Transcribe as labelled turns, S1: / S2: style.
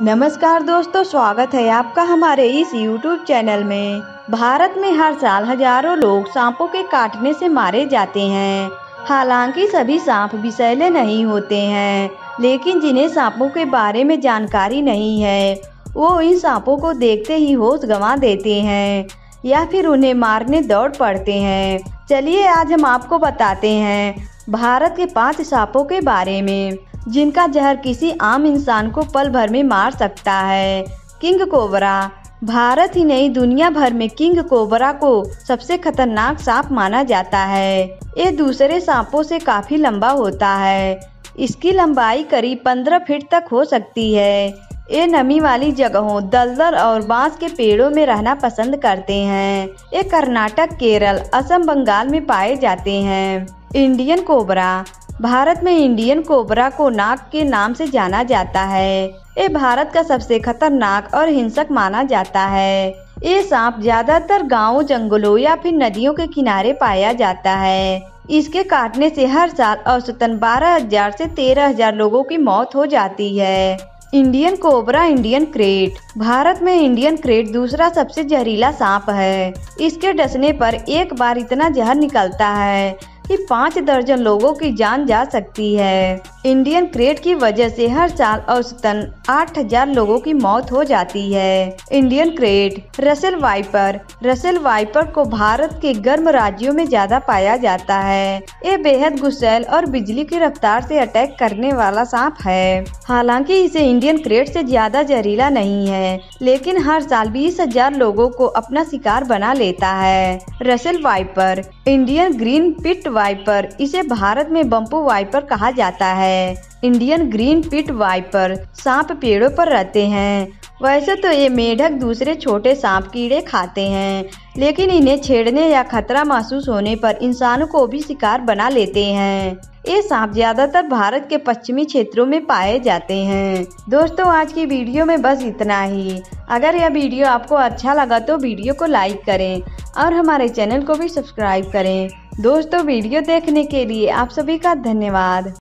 S1: नमस्कार दोस्तों, स्वागत है आपका हमारे इस YouTube चैनल में। भारत में हर साल हज़ारों लोग सांपों के काटने से मारे जाते हैं। हालाँकि सभी सांप विषैले नहीं होते हैं, लेकिन जिन्हें सांपों के बारे में जानकारी नहीं है, वो इन सांपों को देखते ही होश गंवा देते हैं, या फिर उन्हें मारने दौड़ पड़ते हैं। चलिए आज हम आपको बताते हैं, भारत के पाँच सांपों के बारे में। जिनका जहर किसी आम इंसान को पल भर में मार सकता है। किंग कोबरा, भारत ही नहीं, दुनिया भर में किंग कोबरा को सबसे खतरनाक सांप माना जाता है। ये दूसरे सांपों से काफ़ी लंबा होता है। इसकी लंबाई करीब 15 फीट तक हो सकती है। ये नमी वाली जगहों, दलदल और बाँस के पेड़ों में रहना पसंद करते हैं। ये कर्नाटक, केरल, असम, बंगाल में पाए जाते हैं। इंडियन कोबरा भारत में इंडियन कोबरा को नाग के नाम से जाना जाता है। ये भारत का सबसे खतरनाक और हिंसक माना जाता है। ये सांप ज़्यादातर गाँवों, जंगलों या फिर नदियों के किनारे पाया जाता है। इसके काटने से हर साल औसतन बारह हज़ार से तेरह हज़ार लोगों की मौत हो जाती है। Indian cobra, Indian krait. Bharat में इंडियन क्रेट दूसरा सबसे जहरीला सांप है। इसके डसने पर एक बार इतना जहर निकलता है। कि पाँच दर्जन लोगों की जान जा सकती है। इंडियन क्रेट की वजह से हर साल औसतन आठ हज़ार लोगों की मौत हो जाती है। Indian krait Russell viper Russell viper को भारत के गर्म राज्यों में ज़्यादा पाया जाता है। ये बेहद गुस्सैल और बिजली की रफ्तार से अटैक करने वाला सांप है। हालाँकि इसे इंडियन क्रेट से ज़्यादा जहरीला नहीं है, लेकिन हर साल बीस हज़ार को अपना शिकार बना लेता है। Russell viper, Indian green pit viper, इसे भारत में बम्पू वाइपर कहा जाता है। इंडियन ग्रीन पिट वाइपर सांप पेड़ों पर रहते हैं। वैसे तो ये मेढक दूसरे छोटे सांप कीड़े खाते हैं, लेकिन इन्हें छेड़ने या खतरा महसूस होने पर इंसानों को भी शिकार बना लेते हैं। ये सांप ज़्यादातर भारत के पश्चिमी क्षेत्रों में पाए जाते हैं। दोस्तों, आज की वीडियो में बस इतना ही। अगर यह वीडियो आपको अच्छा लगा तो वीडियो को लाइक करें और हमारे चैनल को भी सब्सक्राइब करें। दोस्तों, वीडियो देखने के लिए आप सभी का धन्यवाद।